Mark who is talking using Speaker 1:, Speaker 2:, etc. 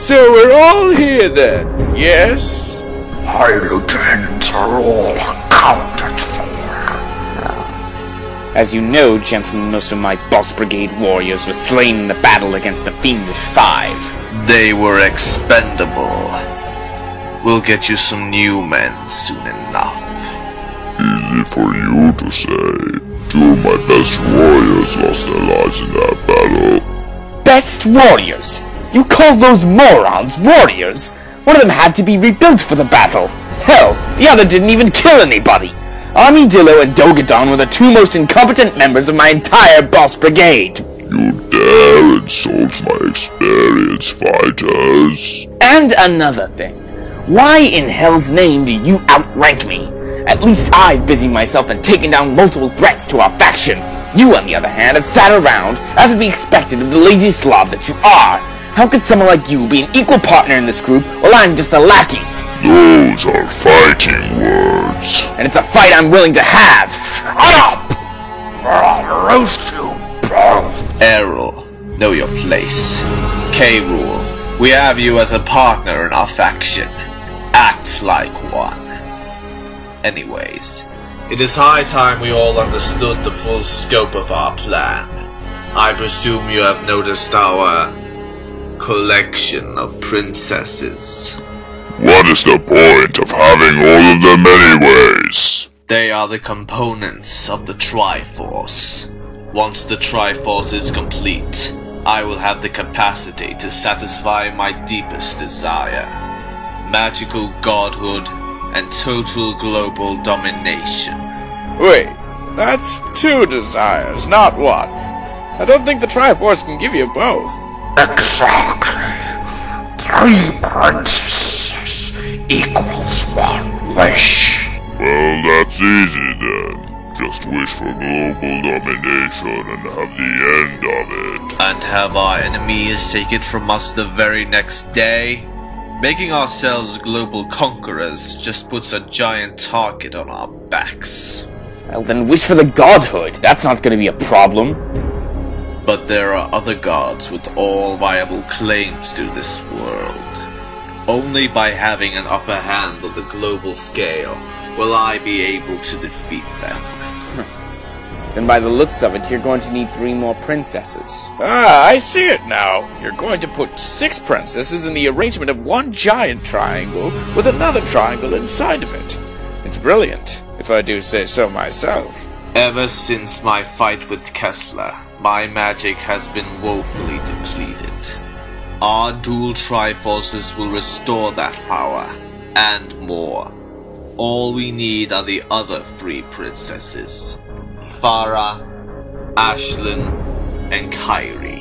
Speaker 1: So we're all here then, yes?
Speaker 2: My lieutenants are all accounted for.
Speaker 3: As you know, gentlemen, most of my Boss Brigade warriors were slain in the battle against the Fiendish Five.
Speaker 4: They were expendable. We'll get you some new men soon enough.
Speaker 2: Easy for you to say. Two of my best warriors lost their lives in that battle.
Speaker 3: Best warriors? You call those morons warriors? One of them had to be rebuilt for the battle. Hell, the other didn't even kill anybody. Army Dillo and Dogadon were the two most incompetent members of my entire boss brigade.
Speaker 2: You dare insult my experienced fighters?
Speaker 3: And another thing. Why in hell's name do you outrank me? At least I've busied myself in taking down multiple threats to our faction. You, on the other hand, have sat around, as would be expected of the lazy slob that you are. How could someone like you be an equal partner in this group while I'm just a lackey?
Speaker 2: Those are fighting words.
Speaker 3: And it's a fight I'm willing to have.
Speaker 2: Shut up! Or I'll roast you both.
Speaker 4: Errol, know your place. K. Rool, we have you as a partner in our faction. Act like one. Anyways, it is high time we all understood the full scope of our plan. I presume you have noticed our collection of princesses.
Speaker 2: What is the point of having all of them anyways?
Speaker 4: They are the components of the Triforce. Once the Triforce is complete, I will have the capacity to satisfy my deepest desire. Magical godhood and total global domination.
Speaker 1: Wait, that's two desires, not one. I don't think the Triforce can give you both.
Speaker 2: Exactly. Three princesses equals one wish. Well, that's easy then. Just wish for global domination and have the end of it.
Speaker 4: And have our enemies take it from us the very next day? Making ourselves global conquerors just puts a giant target on our backs.
Speaker 3: Well, then wish for the godhood. That's not going to be a problem.
Speaker 4: But there are other gods with all viable claims to this world. Only by having an upper hand on the global scale will I be able to defeat them.
Speaker 3: Then by the looks of it, you're going to need three more princesses.
Speaker 1: Ah, I see it now. You're going to put six princesses in the arrangement of one giant triangle with another triangle inside of it. It's brilliant, if I do say so myself.
Speaker 4: Ever since my fight with Kessler, my magic has been woefully depleted. Our dual Triforces will restore that power, and more. All we need are the other three princesses. Farah, Ashlyn, and Kyrie.